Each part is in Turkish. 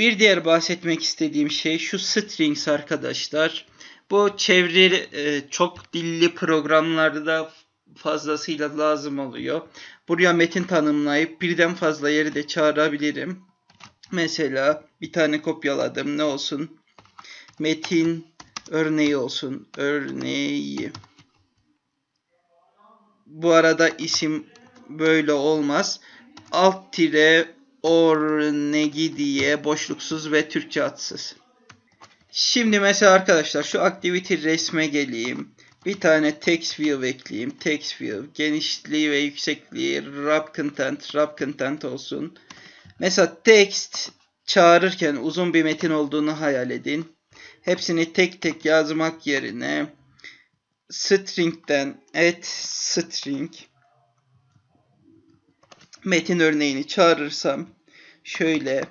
Bir diğer bahsetmek istediğim şey şu strings arkadaşlar. Bu çeviri e, çok dilli programlarda fazlasıyla lazım oluyor. Buraya metin tanımlayıp birden fazla yeri de çağırabilirim. Mesela bir tane kopyaladım. Ne olsun? Metin örneği olsun. Örneği. Bu arada isim böyle olmaz. Alt tire örneği diye boşluksuz ve Türkçe atsız. Şimdi mesela arkadaşlar şu activity resme geleyim. Bir tane text view ekleyeyim. Text view genişliği ve yüksekliği wrap content, wrap content olsun. Mesela text çağırırken uzun bir metin olduğunu hayal edin. Hepsini tek tek yazmak yerine string'den add string metin örneğini çağırırsam şöyle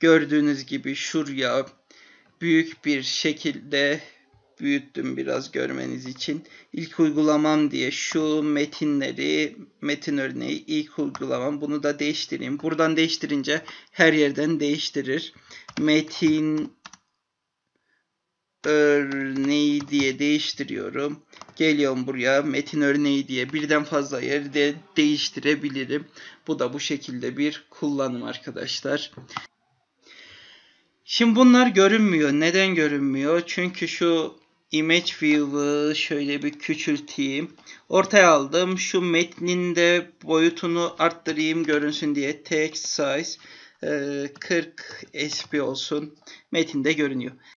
gördüğünüz gibi şuraya büyük bir şekilde büyüttüm biraz görmeniz için. İlk uygulamam diye şu metinleri, metin örneği ilk uygulamam. Bunu da değiştireyim. Buradan değiştirince her yerden değiştirir. Metin örneği diye değiştiriyorum. Geliyorum buraya metin örneği diye birden fazla yerde değiştirebilirim. Bu da bu şekilde bir kullanım arkadaşlar. Şimdi bunlar görünmüyor. Neden görünmüyor? Çünkü şu image view'ı şöyle bir küçülteyim. Ortaya aldım. Şu metnin de boyutunu arttırayım görünsün diye text size 40 sp olsun. Metinde görünüyor.